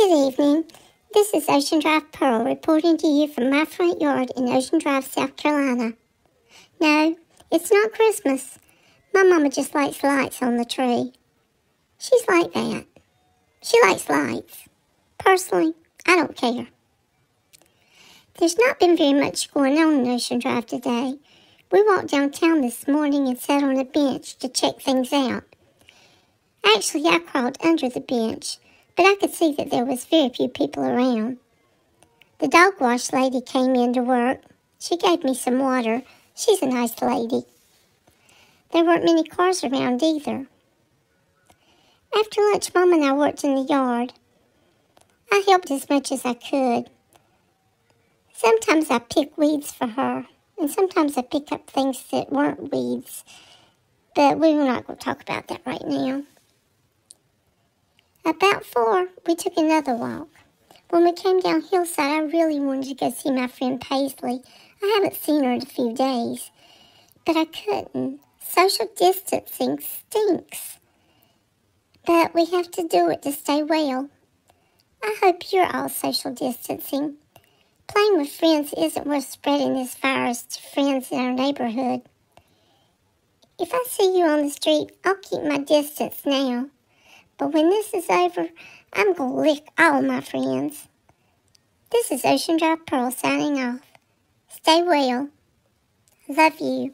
Good evening. This is Ocean Drive Pearl reporting to you from my front yard in Ocean Drive, South Carolina. No, it's not Christmas. My mama just likes lights on the tree. She's like that. She likes lights. Personally, I don't care. There's not been very much going on in Ocean Drive today. We walked downtown this morning and sat on a bench to check things out. Actually, I crawled under the bench but I could see that there was very few people around. The dog wash lady came in to work. She gave me some water. She's a nice lady. There weren't many cars around either. After lunch, Mom and I worked in the yard. I helped as much as I could. Sometimes I pick weeds for her, and sometimes I pick up things that weren't weeds. But we're not going to talk about that right now. About four, we took another walk. When we came down hillside, I really wanted to go see my friend Paisley. I haven't seen her in a few days, but I couldn't. Social distancing stinks. But we have to do it to stay well. I hope you're all social distancing. Playing with friends isn't worth spreading this virus to friends in our neighborhood. If I see you on the street, I'll keep my distance now. But when this is over, I'm going to lick all my friends. This is Ocean Drive Pearl signing off. Stay well. Love you.